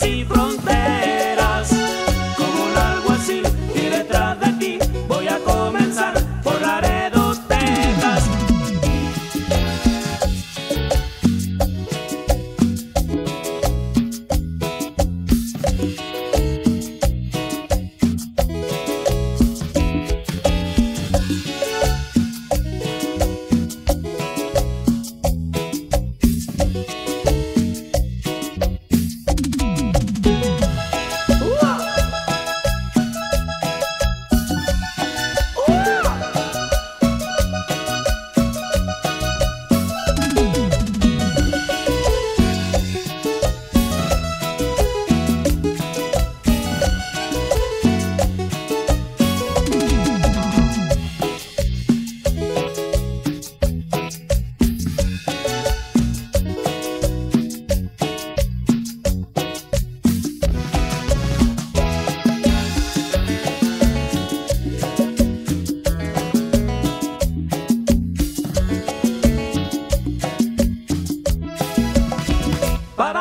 see.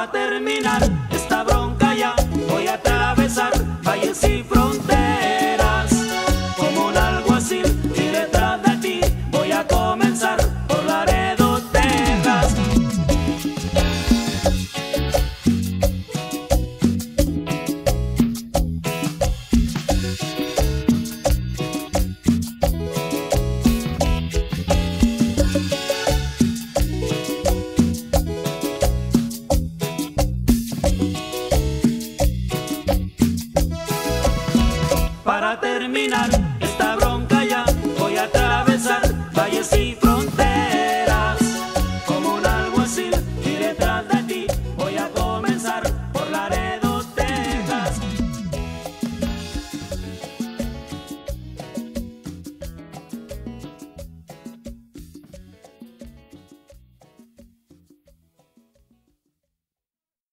Terminar